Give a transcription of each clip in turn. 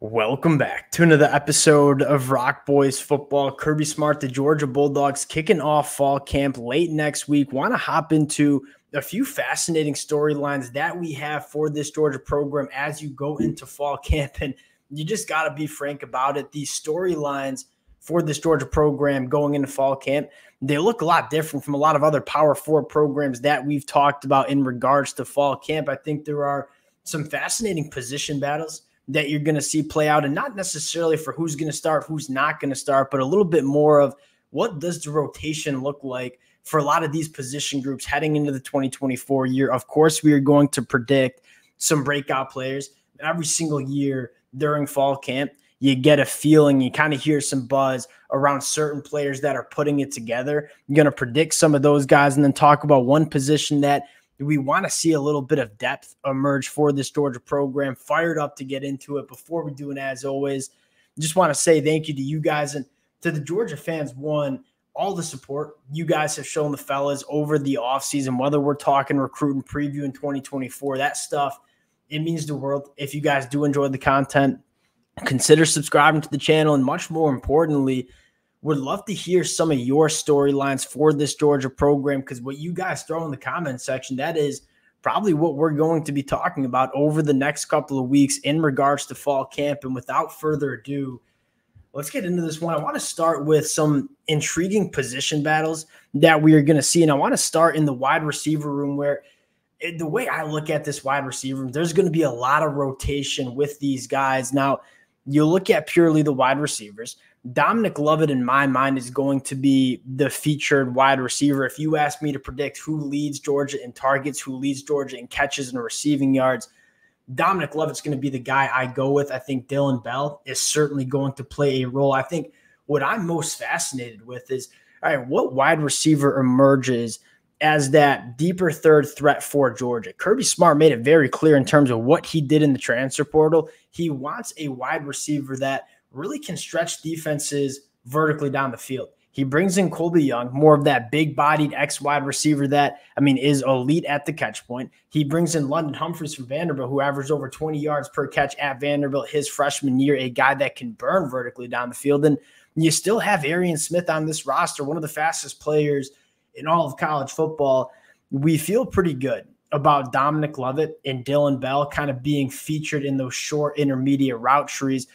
Welcome back to another episode of ROC Boys Football. Kirby Smart, the Georgia Bulldogs, kicking off fall camp late next week. Want to hop into a few fascinating storylines that we have for this Georgia program as you go into fall camp. And you just got to be frank about it. These storylines for this Georgia program going into fall camp, they look a lot different from a lot of other Power Four programs that we've talked about in regards to fall camp. I think there are some fascinating position battles that you're going to see play out, and not necessarily for who's going to start, who's not going to start, but a little bit more of what does the rotation look like for a lot of these position groups heading into the 2024 year. Of course, we are going to predict some breakout players every single year during fall camp. You get a feeling, you kind of hear some buzz around certain players that are putting it together. You're going to predict some of those guys and then talk about one position that we want to see a little bit of depth emerge for this Georgia program. Fired up to get into it. Before we do, and as always, just want to say thank you to you guys and to the Georgia fans. One, all the support you guys have shown the fellas over the offseason, whether we're talking recruiting preview in 2024, that stuff, it means the world. If you guys do enjoy the content, consider subscribing to the channel. And much more importantly, would love to hear some of your storylines for this Georgia program because what you guys throw in the comment section, that is probably what we're going to be talking about over the next couple of weeks in regards to fall camp. And without further ado, let's get into this one. I want to start with some intriguing position battles that we are going to see. And I want to start in the wide receiver room where eh, the way I look at this wide receiver room, there's going to be a lot of rotation with these guys. Now, you look at purely the wide receivers. Dominic Lovett, in my mind, is going to be the featured wide receiver. If you ask me to predict who leads Georgia in targets, who leads Georgia in catches and receiving yards, Dominic Lovett's going to be the guy I go with. I think Dillon Bell is certainly going to play a role. I think what I'm most fascinated with is all right, what wide receiver emerges as that deeper third threat for Georgia? Kirby Smart made it very clear in terms of what he did in the transfer portal. He wants a wide receiver that really can stretch defenses vertically down the field. He brings in Colbie Young, more of that big bodied X wide receiver that, I mean, is elite at the catch point. He brings in London Humphreys from Vanderbilt, who averaged over 20 yards per catch at Vanderbilt his freshman year, a guy that can burn vertically down the field. And you still have Arian Smith on this roster, one of the fastest players in all of college football. We feel pretty good about Dominic Lovett and Dillon Bell kind of being featured in those short intermediate route trees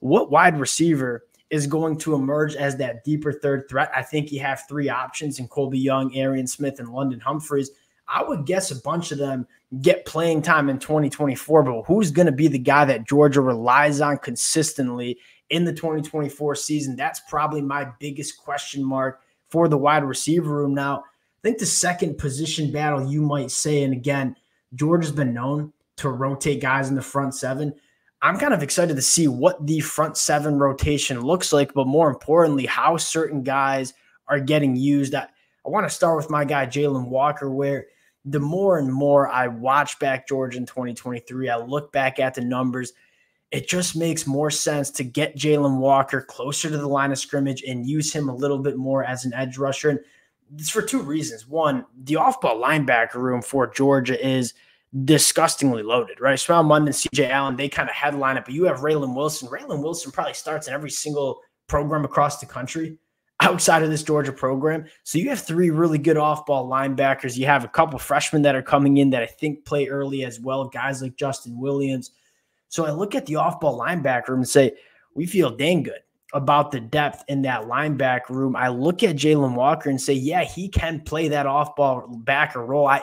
what wide receiver is going to emerge as that deeper third threat? I think you have three options in Colbie Young, Arian Smith, and London Humphreys. I would guess a bunch of them get playing time in 2024, but who's going to be the guy that Georgia relies on consistently in the 2024 season? That's probably my biggest question mark for the wide receiver room. Now, I think the second position battle you might say, and again, Georgia's been known to rotate guys in the front seven. I'm kind of excited to see what the front seven rotation looks like, but more importantly, how certain guys are getting used. I, I want to start with my guy, Jalen Walker, where the more and more I watch back Georgia in 2023, I look back at the numbers. It just makes more sense to get Jalen Walker closer to the line of scrimmage and use him a little bit more as an edge rusher. And it's for two reasons. One, the off ball linebacker room for Georgia is – disgustingly loaded, right? Smael Mondon, CJ Allen, they kind of headline it, but you have Raylen Wilson. Raylen Wilson probably starts in every single program across the country outside of this Georgia program. So you have three really good off ball linebackers. You have a couple freshmen that are coming in that I think play early as well, guys like Justin Williams. So I look at the off ball linebacker room and say, we feel dang good about the depth in that linebacker room. I look at Jalen Walker and say, yeah, he can play that off ball backer role. I,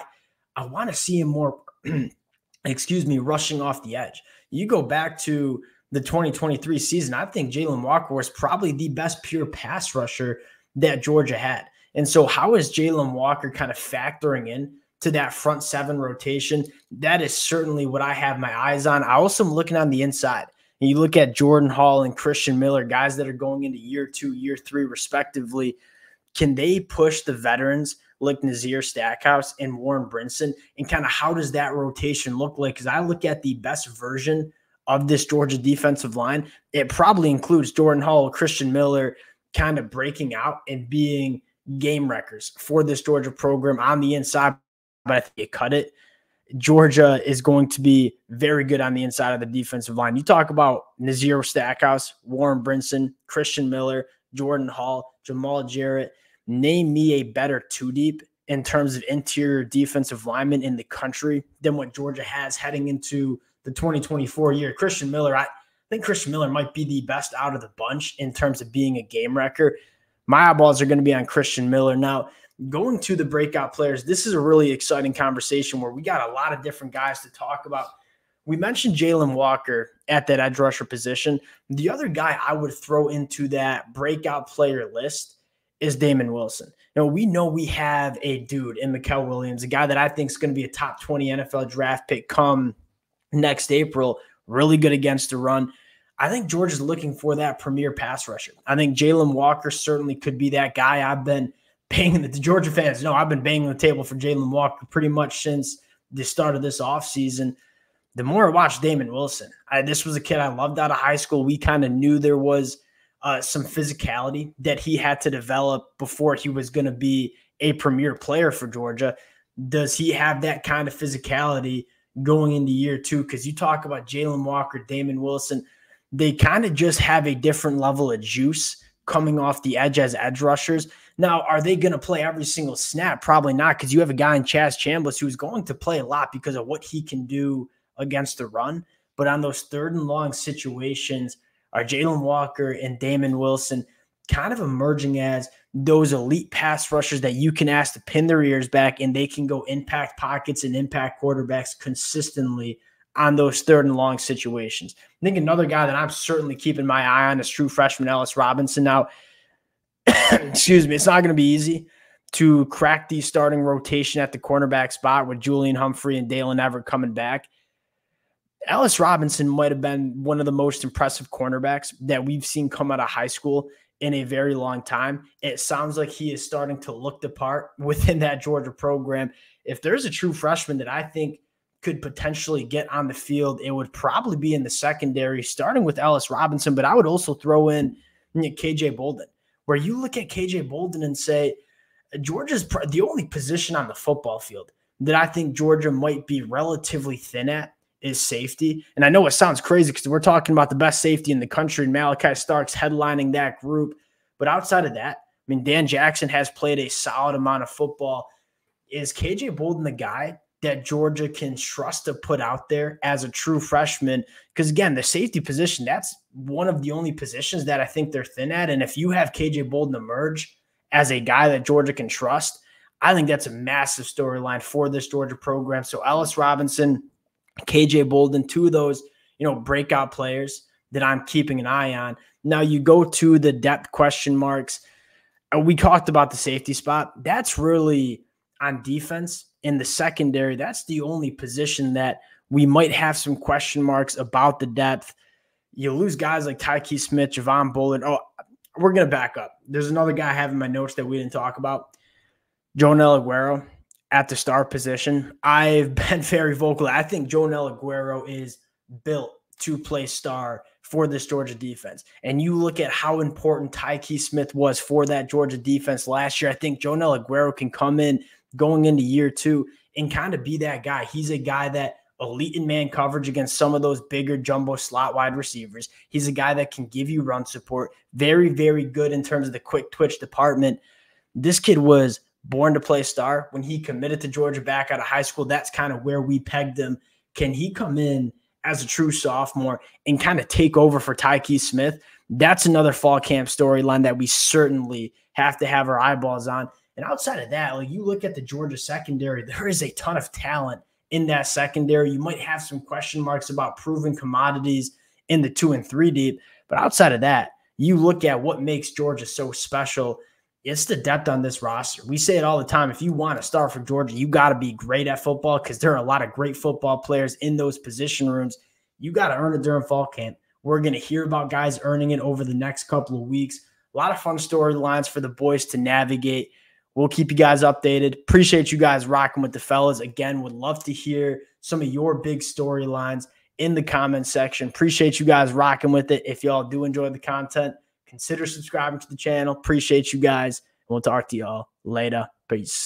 I want to see him more excuse me, rushing off the edge. You go back to the 2023 season, I think Jalen Walker was probably the best pure pass rusher that Georgia had. And so, how is Jalen Walker kind of factoring in to that front seven rotation? That is certainly what I have my eyes on. I also am looking on the inside. And you look at Jordan Hall and Christian Miller, guys that are going into year two, year three, respectively. Can they push the veterans like Nazir Stackhouse and Warren Brinson? And kind of how does that rotation look like? Because I look at the best version of this Georgia defensive line. It probably includes Jordan Hall, Christian Miller kind of breaking out and being game wreckers for this Georgia program on the inside. But I think you cut it. Georgia is going to be very good on the inside of the defensive line. You talk about Nazir Stackhouse, Warren Brinson, Christian Miller, Jordan Hall, Jamaal Jarrett. Name me a better two deep in terms of interior defensive linemen in the country than what Georgia has heading into the 2024 year. Christian Miller, I think Christian Miller might be the best out of the bunch in terms of being a game wrecker. My eyeballs are going to be on Christian Miller. Now, going to the breakout players, this is a really exciting conversation where we got a lot of different guys to talk about. We mentioned Jalen Walker at that edge rusher position. The other guy I would throw into that breakout player list is Damon Wilson. Know, we know we have a dude in Mykel Williams, a guy that I think is going to be a top 20 NFL draft pick come next April. Really good against the run. I think George is looking for that premier pass rusher. I think Jalen Walker certainly could be that guy. I've been banging the, the Georgia fans No, I've been banging the table for Jalen Walker pretty much since the start of this offseason. The more I watched Damon Wilson, I, this was a kid I loved out of high school. We kind of knew there was uh, some physicality that he had to develop before he was going to be a premier player for Georgia. Does he have that kind of physicality going into year two? Because you talk about Jalen Walker, Damon Wilson, they kind of just have a different level of juice coming off the edge as edge rushers. Now, are they going to play every single snap? Probably not, because you have a guy in Chaz Chambliss who's going to play a lot because of what he can do against the run. But on those third and long situations, are Jalen Walker and Damon Wilson kind of emerging as those elite pass rushers that you can ask to pin their ears back and they can go impact pockets and impact quarterbacks consistently on those third and long situations. I think another guy that I'm certainly keeping my eye on is true freshman Ellis Robinson. Now, excuse me, it's not going to be easy to crack the starting rotation at the cornerback spot with Julian Humphrey and Daylen Everett coming back. Ellis Robinson might have been one of the most impressive cornerbacks that we've seen come out of high school in a very long time. It sounds like he is starting to look the part within that Georgia program. If there's a true freshman that I think could potentially get on the field, it would probably be in the secondary, starting with Ellis Robinson. But I would also throw in KJ Bolden, where you look at KJ Bolden and say, Georgia's the only position on the football field that I think Georgia might be relatively thin at is safety. And I know it sounds crazy because we're talking about the best safety in the country Malaki Starks headlining that group. But outside of that, I mean, Dan Jackson has played a solid amount of football. Is KJ Bolden the guy that Georgia can trust to put out there as a true freshman. Because again, the safety position, that's one of the only positions that I think they're thin at. And if you have KJ Bolden emerge as a guy that Georgia can trust, I think that's a massive storyline for this Georgia program. So Ellis Robinson, KJ Bolden, two of those, you know, breakout players that I'm keeping an eye on. Now you go to the depth question marks. Uh, we talked about the safety spot. That's really on defense in the secondary, that's the only position that we might have some question marks about the depth. You lose guys like Tykee Smith, Javon Bullard. Oh, we're to back up. There's another guy I have in my notes that we didn't talk about. Joenel Aguero at the star position. I've been very vocal. I think Joenel Aguero is built to play star for this Georgia defense. And you look at how important Tykee Smith was for that Georgia defense last year. I think Joenel Aguero can come in – going into year two and kind of be that guy. He's a guy that elite in man coverage against some of those bigger jumbo slot wide receivers. He's a guy that can give you run support. Very, very good in terms of the quick twitch department. This kid was born to play star. When he committed to Georgia back out of high school, that's kind of where we pegged him. Can he come in as a true sophomore and kind of take over for Tykee Smith? That's another fall camp storyline that we certainly have to have our eyeballs on. And outside of that, like you look at the Georgia secondary, there is a ton of talent in that secondary. You might have some question marks about proven commodities in the two and three deep. But outside of that, you look at what makes Georgia so special. It's the depth on this roster. We say it all the time. If you want to start for Georgia, you got to be great at football because there are a lot of great football players in those position rooms. You got to earn it during fall camp. We're going to hear about guys earning it over the next couple of weeks. A lot of fun storylines for the boys to navigate. We'll keep you guys updated. Appreciate you guys rocking with the fellas. Again, would love to hear some of your big storylines in the comment section. Appreciate you guys rocking with it. If y'all do enjoy the content, consider subscribing to the channel. Appreciate you guys. We'll talk to y'all later. Peace.